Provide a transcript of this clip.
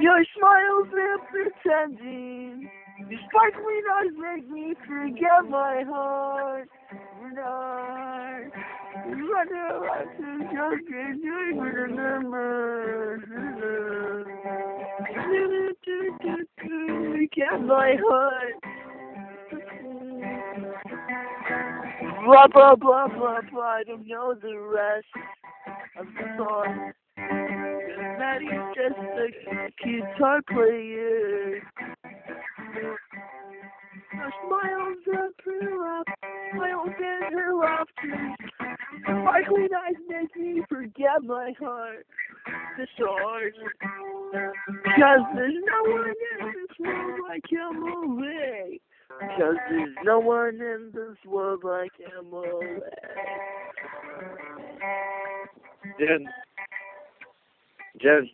Your smiles and pretending, your sparkling eyes make me forget my heart. Heart. To my heart. Blah blah blah blah blah. I don't know the rest of the song. Maddie's just a guitar player. Smiles and her laugh, smiles and her laughter. Sparkling eyes make me forget my heart. The stars. Cause there's no one in this world like Emily. Cause there's no one in this world like Emily. Jen. Jen.